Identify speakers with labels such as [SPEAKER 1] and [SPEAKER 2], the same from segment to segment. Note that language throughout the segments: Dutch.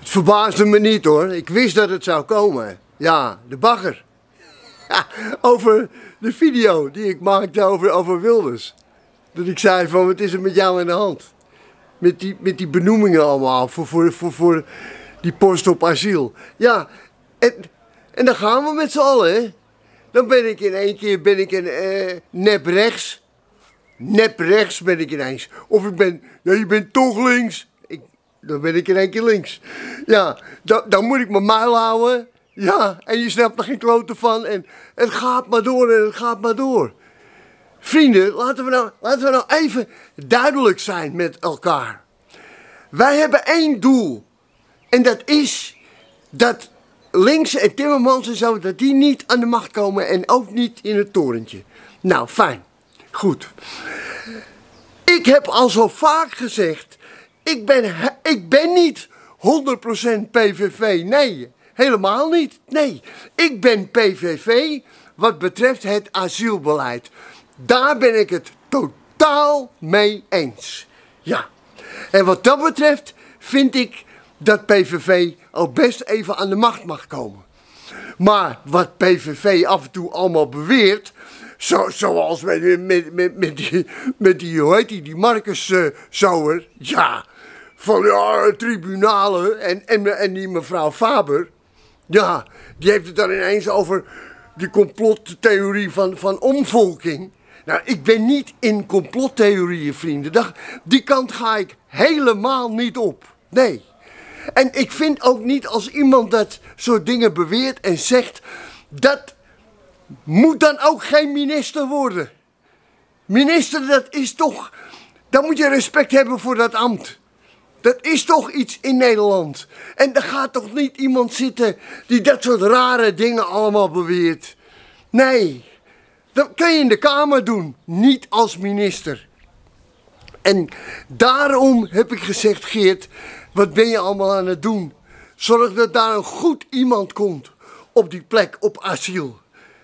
[SPEAKER 1] Het verbaasde me niet hoor. Ik wist dat het zou komen. Ja, de bagger. over de video die ik maakte over, over Wilders. Dat ik zei van, wat is er met jou in de hand? Met die, met die benoemingen allemaal voor, voor, voor, voor die post op asiel. Ja, en, en dan gaan we met z'n allen. Dan ben ik in één keer ben ik een eh, nep rechts. Nep rechts ben ik ineens. Of ik ben, ja, je bent toch links. Dan ben ik in één keer links. Ja, dan, dan moet ik mijn muil houden. Ja, en je snapt er geen kloten van. En het gaat maar door en het gaat maar door. Vrienden, laten we nou, laten we nou even duidelijk zijn met elkaar. Wij hebben één doel. En dat is dat links en Timmermans en zo, dat die niet aan de macht komen en ook niet in het torentje. Nou, fijn. Goed. Ik heb al zo vaak gezegd, ik ben, ik ben niet 100% PVV. Nee, helemaal niet. Nee, ik ben PVV wat betreft het asielbeleid. Daar ben ik het totaal mee eens. Ja. En wat dat betreft vind ik dat PVV al best even aan de macht mag komen. Maar wat PVV af en toe allemaal beweert, zo, zoals met, met, met, die, met die, hoe heet die, die Marcus uh, Sauer, ja, van ja, tribunalen en, en, en die mevrouw Faber, ja, die heeft het dan ineens over die complottheorie van, van omvolking. Nou, ik ben niet in complottheorieën, vrienden. Die kant ga ik helemaal niet op. Nee. En ik vind ook niet als iemand dat soort dingen beweert en zegt, dat moet dan ook geen minister worden. Minister, dat is toch, dan moet je respect hebben voor dat ambt. Dat is toch iets in Nederland. En er gaat toch niet iemand zitten die dat soort rare dingen allemaal beweert. Nee, dat kun je in de Kamer doen, niet als minister. En daarom heb ik gezegd, Geert, wat ben je allemaal aan het doen? Zorg dat daar een goed iemand komt op die plek, op asiel.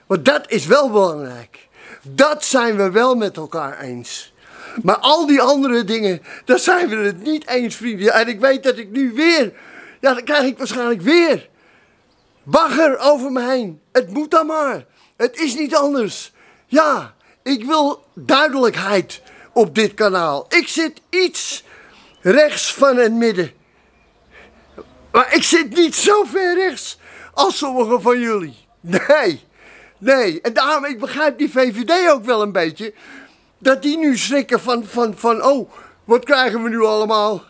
[SPEAKER 1] Want dat is wel belangrijk. Dat zijn we wel met elkaar eens. Maar al die andere dingen, daar zijn we het niet eens, vrienden. En ik weet dat ik nu weer, ja, dan krijg ik waarschijnlijk weer bagger over me heen. Het moet dan maar. Het is niet anders. Ja, ik wil duidelijkheid op dit kanaal. Ik zit iets rechts van het midden. Maar ik zit niet zo ver rechts als sommigen van jullie. Nee, nee. En daarom, ik begrijp die VVD ook wel een beetje. Dat die nu schrikken van, van, van oh, wat krijgen we nu allemaal?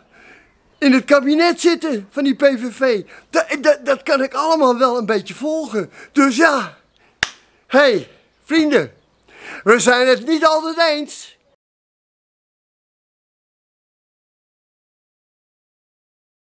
[SPEAKER 1] In het kabinet zitten van die PVV. Dat, dat, dat kan ik allemaal wel een beetje volgen. Dus ja, hey, vrienden. We zijn het niet altijd eens.